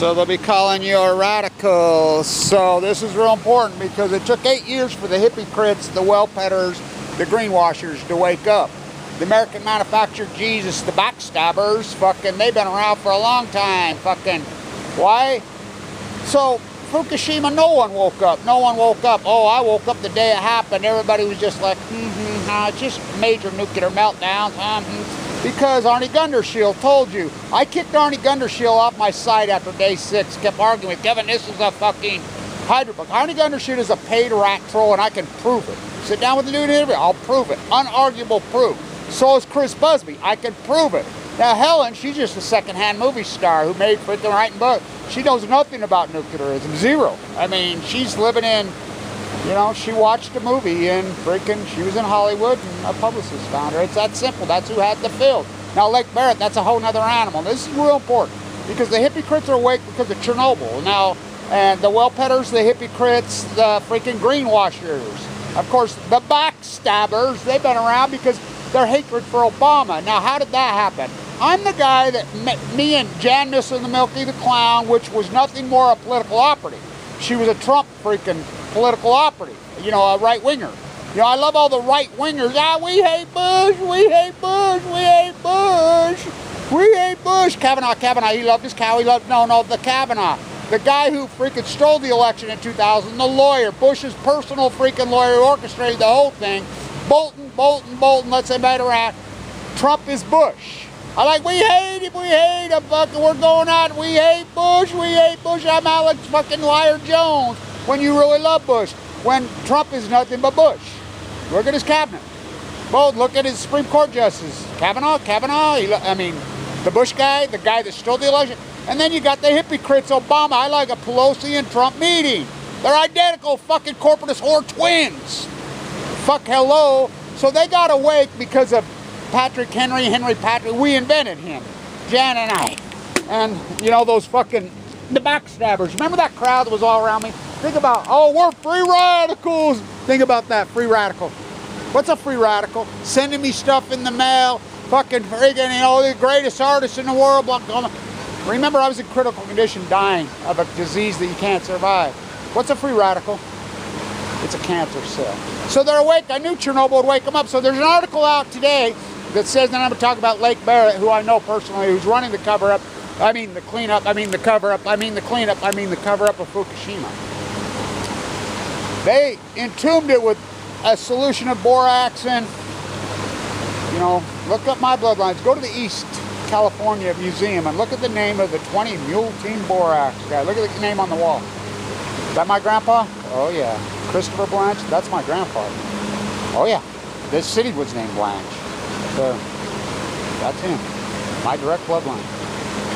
So they'll be calling you a radical. So this is real important because it took eight years for the hypocrites, the well pedders, the greenwashers to wake up. The American manufactured Jesus, the backstabbers, fucking, they've been around for a long time. Fucking, why? So Fukushima, no one woke up. No one woke up. Oh, I woke up the day it happened. Everybody was just like, mm-hmm, uh, just major nuclear meltdowns. Mm-hmm because Arnie Gundersen told you. I kicked Arnie Gundersen off my site after day six, kept arguing with Kevin, this is a fucking hydrobook. Arnie Gundersen is a paid rat troll and I can prove it. Sit down with the dude interview, I'll prove it. Unarguable proof. So is Chris Busby, I can prove it. Now Helen, she's just a second-hand movie star who made freaking writing books. She knows nothing about nuclearism, zero. I mean, she's living in you know, she watched a movie and freaking, she was in Hollywood and a publicist found her. It's that simple. That's who had the field. Now, Lake Barrett, that's a whole nother animal. This is real important because the hypocrites are awake because of Chernobyl. Now, and the well pedders, the hypocrites, the freaking greenwashers. Of course, the backstabbers, they've been around because their hatred for Obama. Now, how did that happen? I'm the guy that met me and Jan Missler the Milky the Clown, which was nothing more a political operative. She was a Trump freaking political operative, you know, a right winger. You know, I love all the right wingers. Ah, we hate Bush, we hate Bush, we hate Bush, we hate Bush. Kavanaugh, Kavanaugh, he loved his cow, he loved, no, no, the Kavanaugh. The guy who freaking stole the election in 2000, the lawyer, Bush's personal freaking lawyer who orchestrated the whole thing. Bolton, Bolton, Bolton, let's say better at. Trump is Bush. I like, we hate him, we hate him, fucking, we're going out, we hate Bush, we hate Bush, I'm Alex fucking Liar Jones when you really love Bush, when Trump is nothing but Bush. Look at his cabinet. Well, look at his Supreme Court justices. Kavanaugh, Kavanaugh, he, I mean, the Bush guy, the guy that stole the election. And then you got the hypocrites, Obama. I like a Pelosi and Trump meeting. They're identical fucking corporatist whore twins. Fuck hello. So they got awake because of Patrick Henry, Henry Patrick. We invented him, Jan and I. And, you know, those fucking, the backstabbers. Remember that crowd that was all around me? Think about, oh, we're free radicals. Think about that, free radical. What's a free radical? Sending me stuff in the mail, fucking friggin', you know, the greatest artist in the world. Blah, blah, blah. Remember, I was in critical condition dying of a disease that you can't survive. What's a free radical? It's a cancer cell. So they're awake. I knew Chernobyl would wake them up. So there's an article out today that says, and I'm going to talk about Lake Barrett, who I know personally, who's running the cover-up. I mean the cleanup, I mean the cover-up, I mean the cleanup, I mean the cover-up of Fukushima. They entombed it with a solution of borax and, you know, look up my bloodlines. Go to the East California Museum and look at the name of the 20 Mule Team Borax guy. Look at the name on the wall. Is that my grandpa? Oh, yeah. Christopher Blanche? That's my grandfather. Oh, yeah. This city was named Blanche. So, that's him. My direct bloodline.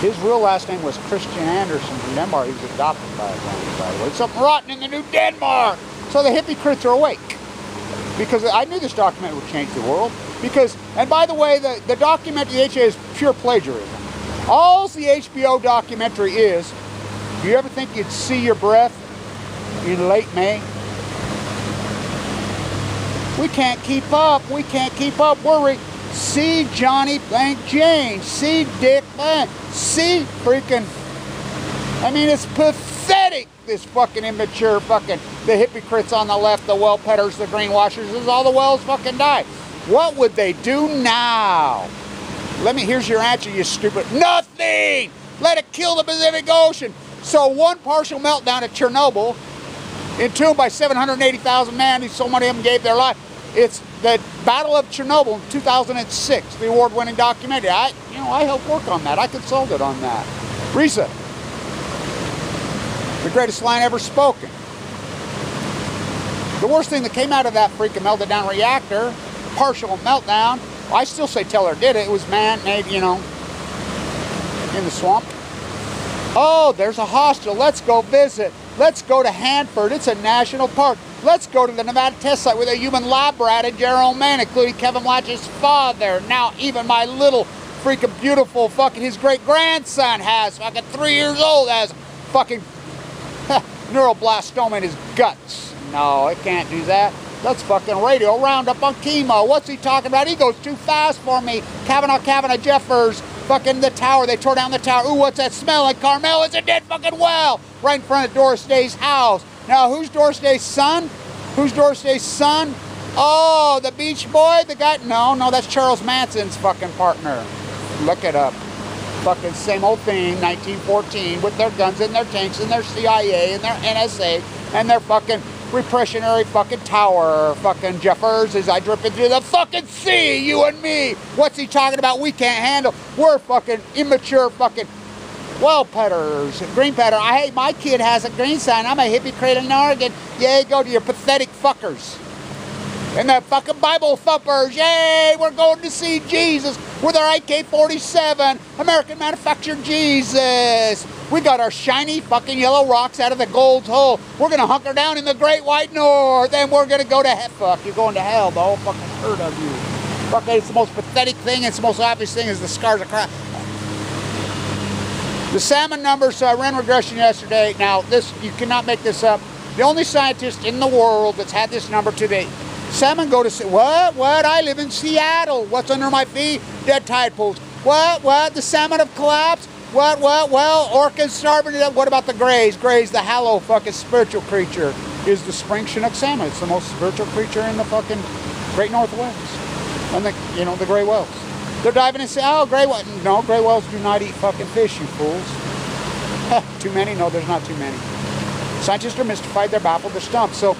His real last name was Christian Anderson from Denmark. He was adopted by a by the way. Something rotten in the New Denmark! So the hypocrites are awake. Because I knew this document would change the world. Because, and by the way, the, the documentary HA is pure plagiarism. All the HBO documentary is, do you ever think you'd see your breath in late May? We can't keep up. We can't keep up. We're see Johnny Blank Jane. See Dick Blank. See freaking. I mean, it's pathetic this fucking immature fucking, the hypocrites on the left, the well pedders, the greenwashers, is all the wells fucking die. What would they do now? Let me, here's your answer, you stupid. Nothing! Let it kill the Pacific Ocean. So one partial meltdown at Chernobyl, entombed by 780,000 men, so many of them gave their life. It's the Battle of Chernobyl in 2006, the award-winning documentary. I, you know, I helped work on that. I consulted on that. Risa, the greatest line ever spoken. The worst thing that came out of that freaking melted down reactor, partial meltdown, I still say Teller did it. It was man-made, you know, in the swamp. Oh, there's a hostel. Let's go visit. Let's go to Hanford. It's a national park. Let's go to the Nevada test site with a human lab rat and Gerald Man, including Kevin Blanch's father. Now, even my little freaking beautiful fucking his great grandson has fucking three years old has fucking neuroblastoma in his guts. No, it can't do that. That's fucking radio roundup on chemo. What's he talking about? He goes too fast for me. Kavanaugh, Kavanaugh, Jeffers, Fucking the tower. They tore down the tower. Ooh, what's that smell like? Carmel, it's a dead fucking well. Right in front of Doris Day's house. Now, who's Doris son? Who's Doris son? Oh, the Beach Boy? The guy? No, no, that's Charles Manson's fucking partner. Look it up. Fucking same old thing, 1914, with their guns and their tanks and their CIA and their NSA and their fucking repressionary fucking tower. Fucking Jeffers as I drip into the fucking sea, you and me. What's he talking about? We can't handle. We're fucking immature fucking well petters, green petter. I hate my kid has a green sign. I'm a hippie cradle in Oregon. Yay, go to your pathetic fuckers. And the fucking Bible thumpers. Yay, we're going to see Jesus with our AK-47, American manufactured Jesus. We got our shiny fucking yellow rocks out of the gold's hole. We're gonna hunker down in the great white north and we're gonna go to hell. Fuck, you're going to hell, the whole fucking herd of you. Fuck, it's the most pathetic thing, it's the most obvious thing is the scars of Christ. The salmon numbers, so I ran regression yesterday. Now, this, you cannot make this up. The only scientist in the world that's had this number to today. Salmon go to, what, what, I live in Seattle. What's under my feet? Dead tide pools. What, what, the salmon have collapsed? What, what, well, orcas starving it up. What about the grays? Grays, the hallow fucking spiritual creature, is the spring Chinook salmon. It's the most spiritual creature in the fucking Great Northwest. And the, you know, the gray whales. They're diving and say, oh, gray whales. No, gray whales do not eat fucking fish, you fools. too many? No, there's not too many. Scientists are mystified, they're baffled, they're stumped. So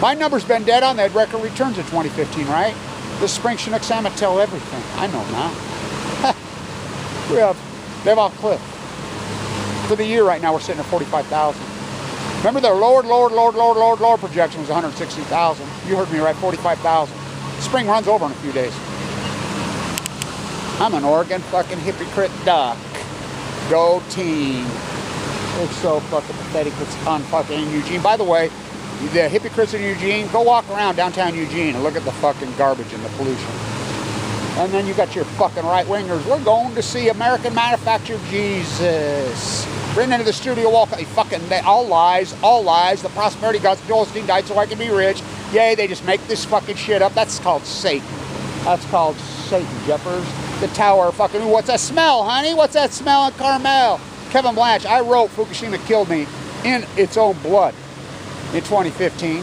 my number's been dead on. that record returns in 2015, right? The spring Chinook salmon tell everything. I know now. we have, have off cliff. For the year right now, we're sitting at 45,000. Remember their lowered, lowered, lowered, lowered, lowered, lowered projection was 160,000. You heard me right, 45,000. Spring runs over in a few days. I'm an Oregon fucking hypocrite duck. Go team. It's so fucking pathetic. It's on fucking Eugene. By the way, the hypocrites in Eugene, go walk around downtown Eugene and look at the fucking garbage and the pollution. And then you got your fucking right wingers. We're going to see American manufactured Jesus. Ran into the studio wall. Fucking all lies, all lies. The prosperity gods, Joel Osteen died so I can be rich. Yay, they just make this fucking shit up. That's called Satan. That's called Satan, Jeffers. The tower, fucking, what's that smell, honey? What's that smell in Carmel? Kevin Blanch, I wrote Fukushima Killed Me in its own blood in 2015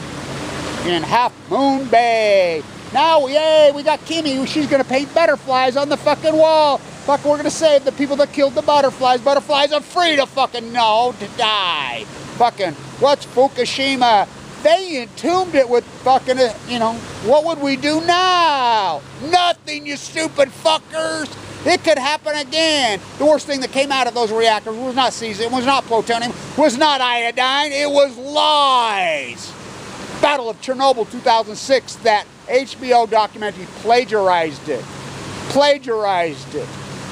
in Half Moon Bay. Now, yay, we got Kimmy. She's going to paint butterflies on the fucking wall. Fuck, we're going to save the people that killed the butterflies. Butterflies are free to fucking know to die. Fucking, what's Fukushima? They entombed it with fucking, uh, you know, what would we do now? Nothing, you stupid fuckers. It could happen again. The worst thing that came out of those reactors was not cesium, it was not plutonium, was not iodine, it was lies. Battle of Chernobyl 2006, that HBO documentary plagiarized it. Plagiarized it.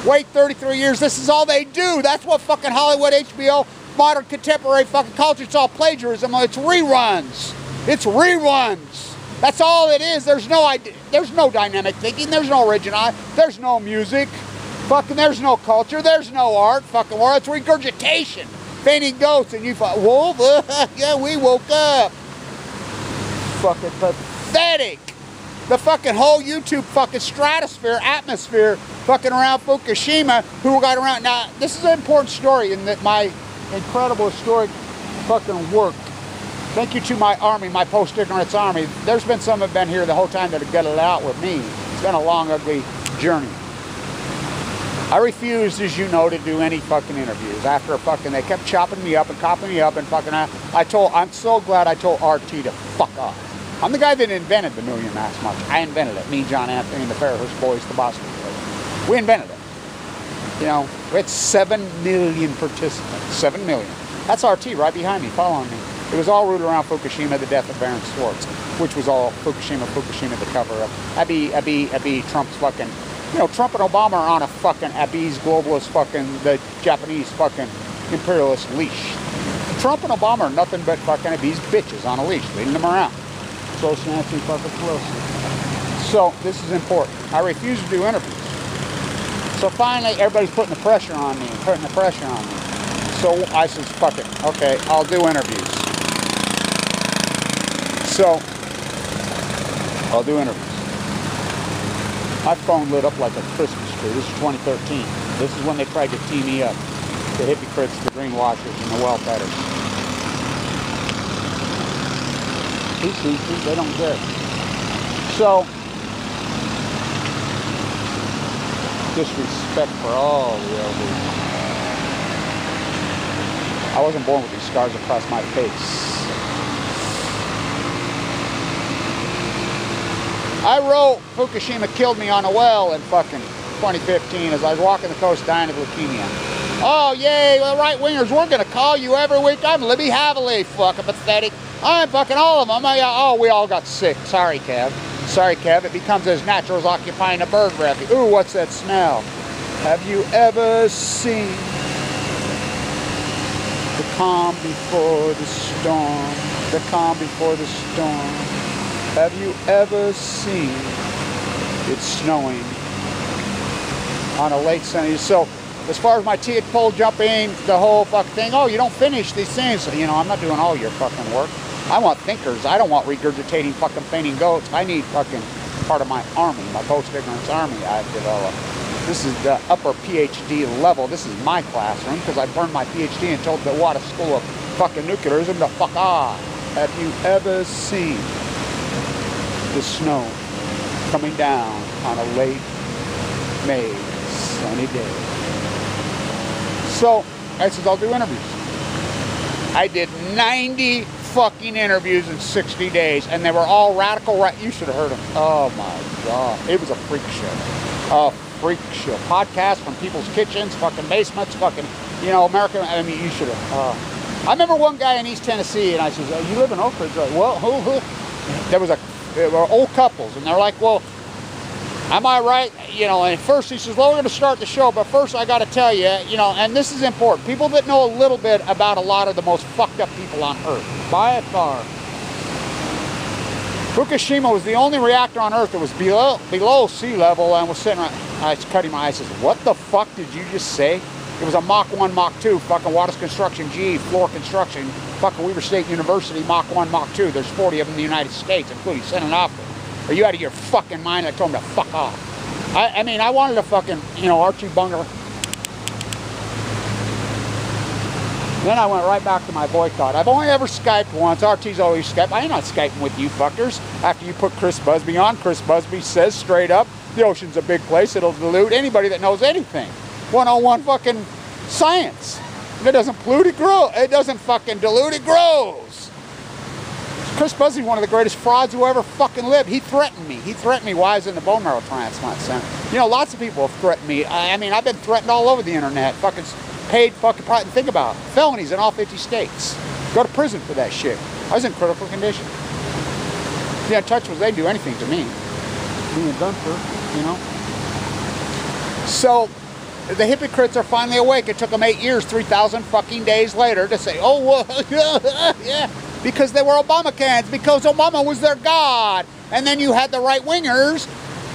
Wait 33 years, this is all they do. That's what fucking Hollywood, HBO, modern contemporary fucking culture, it's all plagiarism. It's reruns. It's reruns. That's all it is. There's no idea. There's no dynamic thinking. There's no original. There's no music. Fucking there's no culture. There's no art. Fucking war. It's regurgitation. Fainting ghosts and you thought, wolf, yeah, we woke up. Fucking pathetic. The fucking whole YouTube fucking stratosphere, atmosphere, fucking around Fukushima, who got around. Now, this is an important story in that my incredible historic fucking work. Thank you to my army, my post-ignorance army. There's been some that have been here the whole time that have got it out with me. It's been a long, ugly journey. I refused, as you know, to do any fucking interviews. After a fucking, they kept chopping me up and copping me up and fucking, I, I told, I'm so glad I told RT to fuck off. I'm the guy that invented the Million Mask March. I invented it. Me, John Anthony, and the Fairhurst boys, the Boston boys. We invented it. You know, we had 7 million participants. 7 million. That's RT right behind me, following me. It was all rooted around Fukushima, the death of Baron Schwartz, which was all Fukushima, Fukushima, the cover-up. Abby, Abby, Abby, Trump's fucking, you know, Trump and Obama are on a fucking Abby's globalist fucking, the Japanese fucking imperialist leash. Trump and Obama are nothing but fucking Abby's bitches on a leash, leading them around. So Nancy fucking Pelosi. So, this is important. I refuse to do interviews. So finally, everybody's putting the pressure on me, putting the pressure on me. So I says, fuck it. Okay, I'll do interviews. So, I'll do interviews. My phone lit up like a Christmas tree. This is 2013. This is when they tried to team me up. The hypocrites, the greenwashers, and the well petters. He sees me, they don't care. So, disrespect for all the elders. I wasn't born with these scars across my face. I wrote Fukushima killed me on a well in fucking 2015 as I was walking the coast dying of leukemia. Oh, yay, well, right wingers, we're going to call you every week. I'm Libby Haverly, fucking pathetic. I'm fucking all of them. I, uh, oh, we all got sick. Sorry, Kev. Sorry, Kev. It becomes as natural as occupying a bird refuge. Ooh, what's that smell? Have you ever seen the calm before the storm? The calm before the storm. Have you ever seen it snowing on a late Sunday? So as far as my teeth pole jumping, the whole fucking thing, oh, you don't finish these things. You know, I'm not doing all your fucking work. I want thinkers. I don't want regurgitating fucking fainting goats. I need fucking part of my army, my post-ignorance army I've developed. This is the upper PhD level. This is my classroom because I burned my PhD and told the Wada School of fucking nuclearism to fuck off. Have you ever seen the snow coming down on a late May sunny day. So I said, I'll do interviews. I did 90 fucking interviews in 60 days, and they were all radical right. You should have heard them. Oh my God. It was a freak show. A freak show. Podcast from people's kitchens, fucking basements, fucking, you know, American. I mean, you should have. Uh, I remember one guy in East Tennessee, and I said, oh, You live in Oak Ridge? Like, well, who, who? There was a were old couples, and they're like, well, am I right? You know, and first he says, well, we're going to start the show, but first I got to tell you, you know, and this is important. People that know a little bit about a lot of the most fucked up people on Earth, by far. Fukushima was the only reactor on Earth that was below, below sea level and was sitting right, I was cutting my eyes. Says, what the fuck did you just say? It was a Mark 1, Mark 2, fucking Waters Construction, G, Fluor Construction, fucking Weber State University, Mark 1, Mark 2. There's 40 of them in the United States, including. Onofre. Are you out of your fucking mind? I told him to fuck off. I, I mean, I wanted to fucking, you know, Archie Bunker. Then I went right back to my boycott. I've only ever Skyped once. RT's always Skype. I ain't not Skyping with you fuckers. After you put Chris Busby on, Chris Busby says straight up, the ocean's a big place. It'll dilute anybody that knows anything. 101 fucking science. If it doesn't pollute, it grows. It doesn't fucking dilute, it grows. Chris Busby, one of the greatest frauds who ever fucking lived. He threatened me. He threatened me Why is in the bone marrow transplant center. You know, lots of people have threatened me. I, I mean, I've been threatened all over the internet. Fucking paid fucking private. Think about it. felonies in all 50 states. Go to prison for that shit. I was in critical condition. Yeah, touch was they do anything to me. Me and Dunford, you know. So the hypocrites are finally awake. It took them eight years, 3,000 fucking days later to say, oh, well, yeah, because they were Obama cans, because Obama was their God. And then you had the right wingers,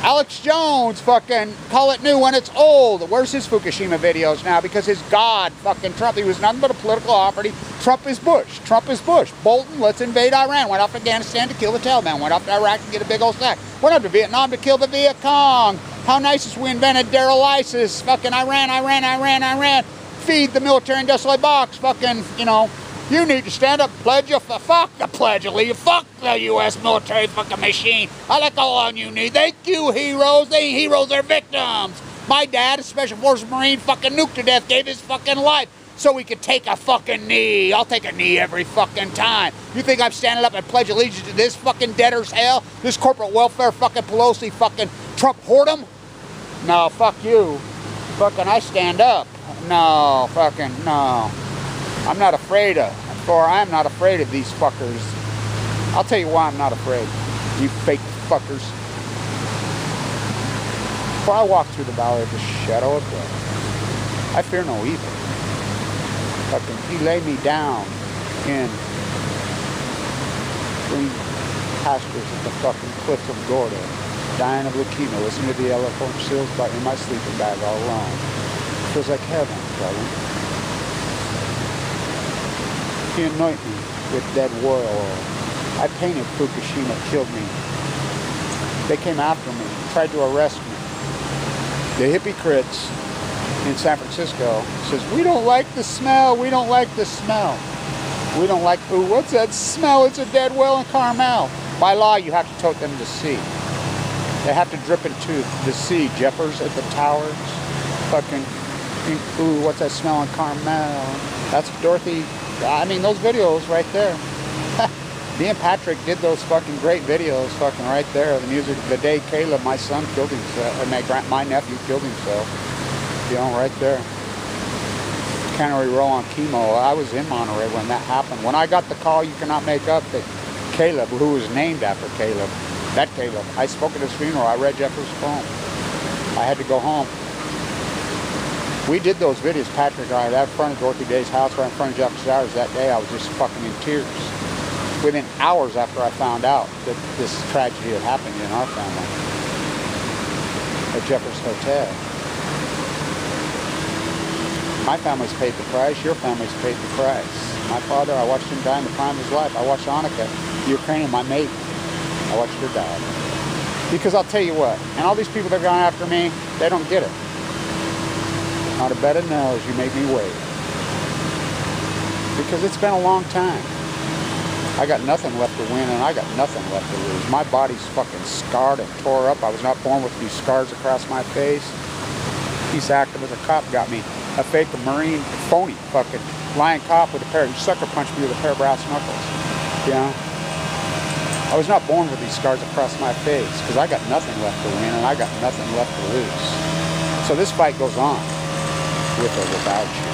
Alex Jones, fucking call it new when it's old. Where's his Fukushima videos now? Because his God, fucking Trump, he was nothing but a political operative. Trump is Bush. Trump is Bush. Bolton, let's invade Iran. Went off to Afghanistan to kill the Taliban. Went off to Iraq to get a big old stack. Went up to Vietnam to kill the Viet Cong. How nice is we invented Daryl Fucking Iran, Iran, Iran, Iran. Feed the military industrial box. Fucking, you know, you need to stand up, pledge your fuck the pledge of allegiance, fuck the U.S. military fucking machine. I like all on you need. Thank you, heroes. They ain't heroes, they're victims. My dad, a Special Forces Marine, fucking nuked to death, gave his fucking life so we could take a fucking knee. I'll take a knee every fucking time. You think I'm standing up and pledge allegiance to this fucking debtor's hell? This corporate welfare fucking Pelosi fucking Trump whoredom? No, fuck you. Fucking I stand up. No, fucking no. I'm not afraid of, for I'm not afraid of these fuckers. I'll tell you why I'm not afraid. You fake fuckers. For I walk through the valley of the shadow of death. I fear no evil. Fucking, he lay me down in green pastures at the fucking cliffs of Gorda dying of leukemia, listening to the elephant seals in my sleeping bag all alone. Feels like heaven, brother. He anointed me with dead war oil. I painted Fukushima, killed me. They came after me, tried to arrest me. The hypocrites in San Francisco says, we don't like the smell, we don't like the smell. We don't like, ooh, what's that smell? It's a dead whale in Carmel. By law, you have to tote them to sea. They have to drip into the sea. Jeffers at the towers. Fucking, ooh, what's that smell in Carmel? That's Dorothy. I mean, those videos right there. Me and Patrick did those fucking great videos, fucking right there. The music, the day Caleb, my son, killed himself, or my, my nephew killed himself. You know, right there. Cannery Row on chemo. I was in Monterey when that happened. When I got the call, you cannot make up that Caleb, who was named after Caleb, that Caleb, I spoke at his funeral. I read Jeffers' poem. I had to go home. We did those videos, Patrick and I, that front of Dorothy Day's house, right in front of Jeffers' house that day. I was just fucking in tears within hours after I found out that this tragedy had happened in our family at Jeffers Hotel. My family's paid the price, your family's paid the price. My father, I watched him die in the prime of his life. I watched Annika, the Ukrainian, my mate, I watched her die. Because I'll tell you what, and all these people that have gone after me, they don't get it. Not a better knows you made me wait. Because it's been a long time. I got nothing left to win and I got nothing left to lose. My body's fucking scarred and tore up. I was not born with these scars across my face. He's active as a cop got me a fake Marine phony fucking lying cop with a pair of sucker punched me with a pair of brass knuckles. You know? I was not born with these scars across my face because I got nothing left to win and I got nothing left to lose. So this fight goes on with or without you.